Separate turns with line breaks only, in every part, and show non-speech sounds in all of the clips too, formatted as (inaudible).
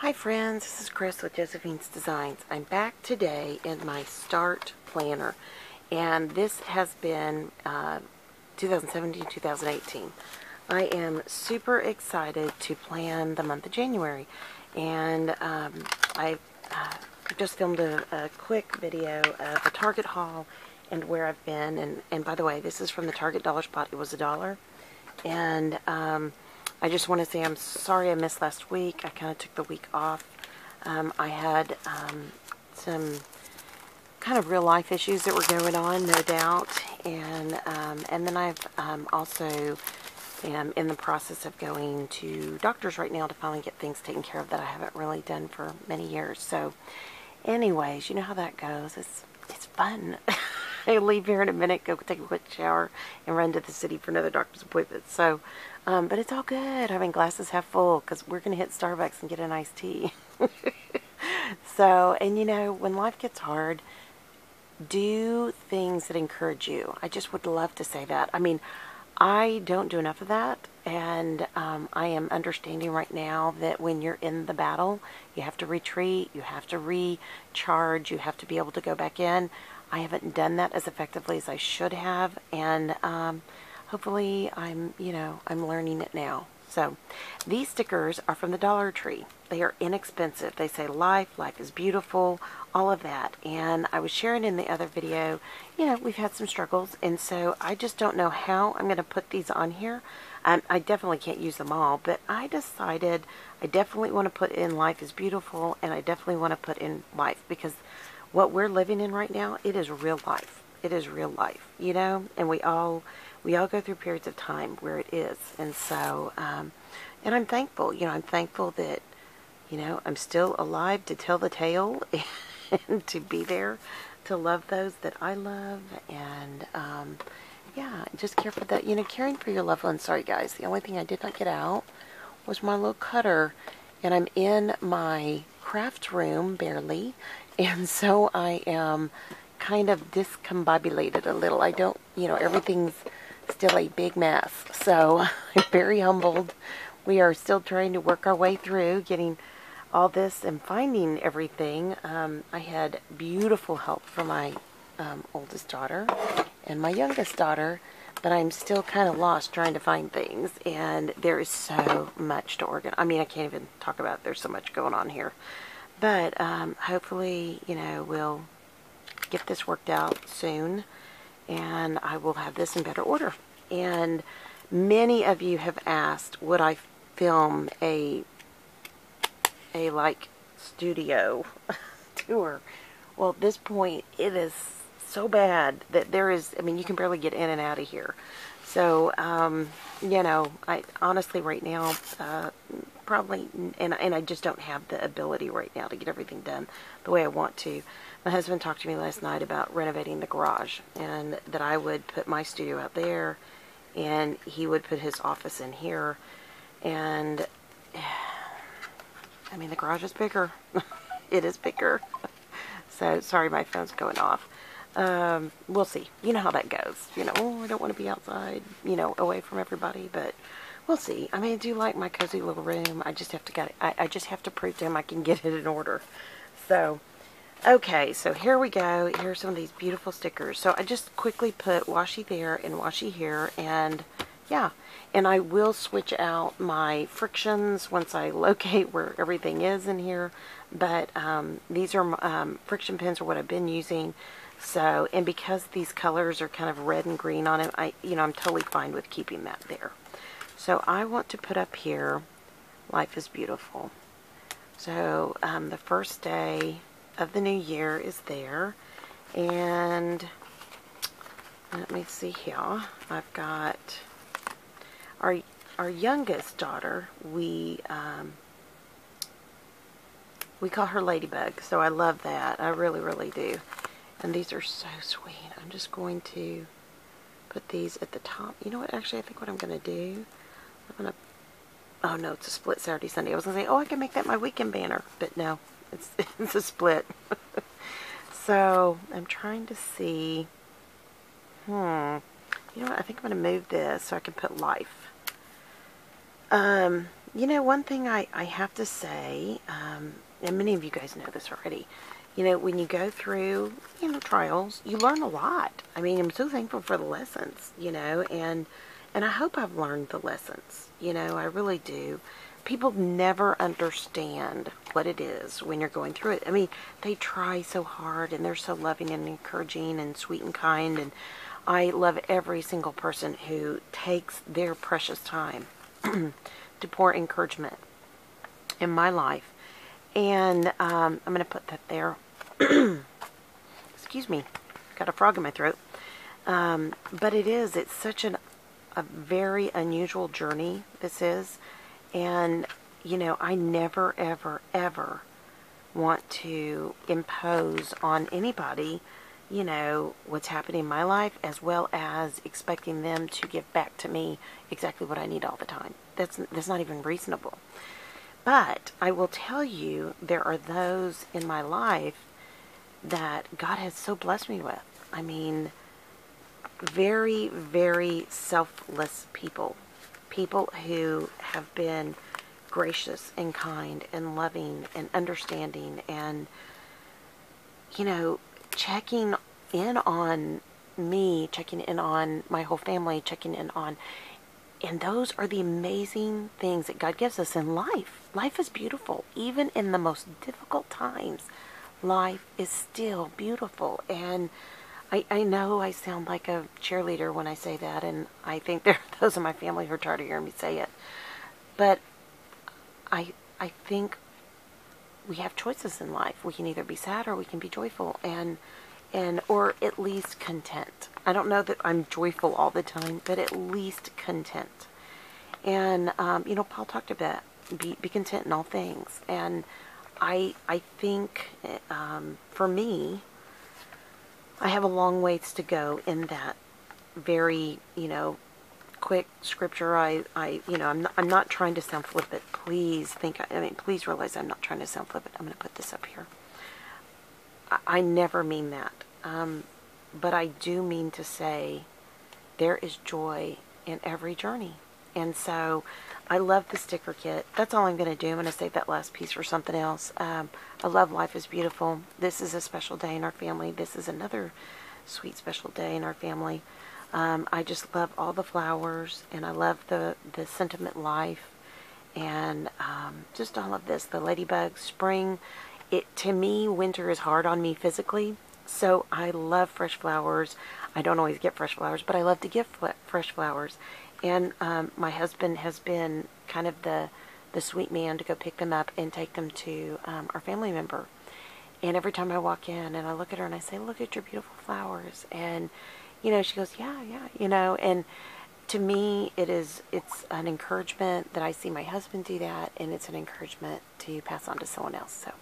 Hi friends, this is Chris with Josephine's Designs. I'm back today in my Start Planner and this has been 2017-2018. Uh, I am super excited to plan the month of January and um, I uh, just filmed a, a, quick video of a Target haul and where I've been and, and by the way this is from the Target dollar spot, it was a dollar and um, I just want to say I'm sorry I missed last week. I kind of took the week off. Um, I had um, some kind of real life issues that were going on, no doubt, and um, and then I've um, also am in the process of going to doctors right now to finally get things taken care of that I haven't really done for many years. So, anyways, you know how that goes. It's it's fun. (laughs) I'll leave here in a minute, go take a quick shower, and run to the city for another doctor's appointment. So, um, but it's all good. I mean, glasses half full because we're going to hit Starbucks and get an iced tea. (laughs) so, and you know, when life gets hard, do things that encourage you. I just would love to say that. I mean, I don't do enough of that, and um, I am understanding right now that when you're in the battle, you have to retreat, you have to recharge, you have to be able to go back in. I haven't done that as effectively as I should have, and um, hopefully I'm, you know, I'm learning it now. So these stickers are from the Dollar Tree. They are inexpensive. They say life, life is beautiful, all of that. And I was sharing in the other video, you know, we've had some struggles. And so I just don't know how I'm going to put these on here. Um, I definitely can't use them all, but I decided I definitely want to put in life is beautiful and I definitely want to put in life because what we're living in right now, it is real life. It is real life, you know, and we all we all go through periods of time where it is. And so, um, and I'm thankful, you know, I'm thankful that, you know, I'm still alive to tell the tale (laughs) and to be there to love those that I love and, um, yeah, just care for that, you know, caring for your loved ones. Sorry guys, the only thing I did not get out was my little cutter and I'm in my craft room barely and (laughs) so I am kind of discombobulated a little. I don't, you know, everything's still a big mess. So (laughs) I'm very humbled. We are still trying to work our way through getting all this and finding everything. Um, I had beautiful help from my um, oldest daughter and my youngest daughter, but I'm still kind of lost trying to find things. And there is so much to organize. I mean, I can't even talk about it. There's so much going on here. But um, hopefully, you know, we'll get this worked out soon and I will have this in better order. And many of you have asked, would I film a, a like studio (laughs) tour? Well, at this point, it is so bad that there is, I mean, you can barely get in and out of here. So, um, you know, I honestly right now, uh, probably, and, and I just don't have the ability right now to get everything done the way I want to. My husband talked to me last night about renovating the garage and that I would put my studio out there and he would put his office in here. And, (sighs) I mean, the garage is bigger. (laughs) it is bigger. (laughs) so, sorry, my phone's going off. Um, we'll see. You know how that goes. You know, oh, I don't want to be outside, you know, away from everybody, but we'll see. I mean, I do like my cozy little room. I just have to get, I, I just have to prove to him I can get it in order. So, Okay, so here we go. Here's some of these beautiful stickers. So I just quickly put washi there and washi here, and yeah. And I will switch out my Frixions once I locate (laughs) where everything is in here. But um, these are um, Frixion pens are what I've been using. So, and because these colors are kind of red and green on it, I, you know, I'm totally fine with keeping that there. So I want to put up here, Life is Beautiful. So um, the first day of the new year is there. And let me see here. I've got our our youngest daughter. We um, we call her Ladybug, so I love that. I really, really do. And these are so sweet. I'm just going to put these at the top. You know what? Actually, I think what I'm going to do, I'm going to, oh no, it's a split Saturday, Sunday. I was going to say, oh, I can make that my weekend banner, but no, it's, (laughs) it's a split. (laughs) so I'm trying to see. Hmm. You know what? I think I'm going to move this so I can put life. Um, you know, one thing I, I have to say, um, and many of you guys know this already, you know, when you go through, you know, trials, you learn a lot. I mean, I'm so thankful for the lessons, you know, and and I hope I've learned the lessons. You know, I really do. People never understand what it is when you're going through it. I mean, they try so hard and they're so loving and encouraging and sweet and kind and I love every single person who takes their precious time (clears throat) to pour encouragement in my life. And um, I'm going to put that there. (clears throat) Excuse me. Got a frog in my throat. Um, but it is. It's such an, a very unusual journey, this is. And, you know, I never, ever, ever want to impose on anybody you know, what's happening in my life as well as expecting them to give back to me exactly what I need all the time. That's, that's not even reasonable. But I will tell you, there are those in my life that God has so blessed me with. I mean, very, very selfless people. People who have been gracious and kind and loving and understanding and, you know, checking in on me, checking in on my whole family, checking in on. And those are the amazing things that God gives us in life. Life is beautiful. Even in the most difficult times, life is still beautiful. And I, I know I sound like a cheerleader when I say that, and I think (laughs) there are those in my family who are tired of hearing me say it. But I, I think we have choices in life. We can either be sad or we can be joyful and and or at least content. I don't know that I'm joyful all the time, but at least content. And um, you know, Paul talked about be be content in all things, and I I think um, for me, I have a long ways to go in that very you know quick scripture. I, I, you know, I'm not, I'm not trying to sound flippant. Please think, I mean, please realize I'm not trying to sound flippant. I'm going to put this up here. I, I never mean that. Um, but I do mean to say there is joy in every journey. And so I love the sticker kit. That's all I'm going to do. I'm going to save that last piece for something else. Um, I love Life is Beautiful. This is a special day in our family. This is another sweet special day in our family. Um, I just love all the flowers, and I love the, the sentiment life, and um, just all of this. The ladybugs, spring. It To me, winter is hard on me physically, so I love fresh flowers. I don't always get fresh flowers, but I love to give fresh flowers. And um, my husband has been kind of the, the sweet man to go pick them up and take them to um, our family member. And every time I walk in and I look at her and I say, look at your beautiful flowers. And, you know, she goes, yeah, yeah, you know, and to me, it is, it's an encouragement that I see my husband do that. And it's an encouragement to pass on to someone else. So,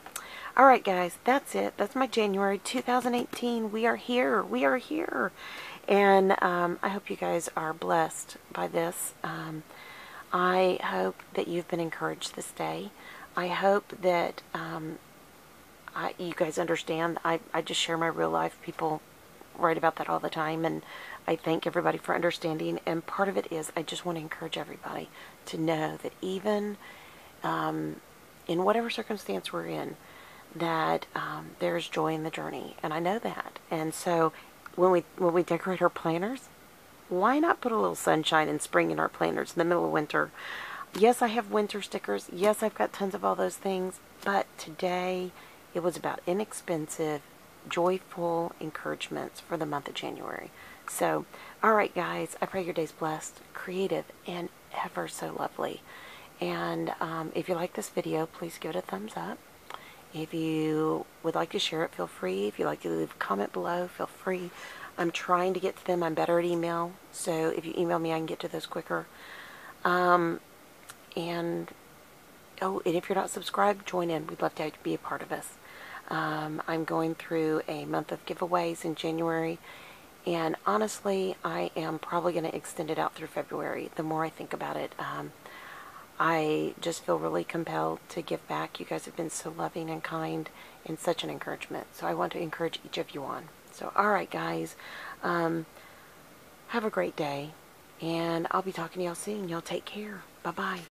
all right, guys, that's it. That's my January 2018. We are here. We are here. And um, I hope you guys are blessed by this. Um, I hope that you've been encouraged this day. I hope that um, I, you guys understand. I, I just share my real life. People write about that all the time, and I thank everybody for understanding. And part of it is I just want to encourage everybody to know that even um, in whatever circumstance we're in, that um, there's joy in the journey, and I know that. And so when we when we decorate our planners, why not put a little sunshine and spring in our planners in the middle of winter? Yes, I have winter stickers. Yes, I've got tons of all those things. But today, it was about inexpensive, joyful encouragements for the month of January. So, all right, guys, I pray your day's blessed, creative, and ever so lovely. And um, if you like this video, please give it a thumbs up. If you would like to share it, feel free. If you'd like to leave a comment below, feel free. I'm trying to get to them. I'm better at email. So if you email me, I can get to those quicker. Um, and, oh, and if you're not subscribed, join in. We'd love to be a part of this. Um, I'm going through a month of giveaways in January. And honestly, I am probably going to extend it out through February. The more I think about it, um, I just feel really compelled to give back. You guys have been so loving and kind and such an encouragement. So I want to encourage each of you on. So, all right, guys. Um, have a great day. And I'll be talking to y'all soon. Y'all take care. Bye-bye.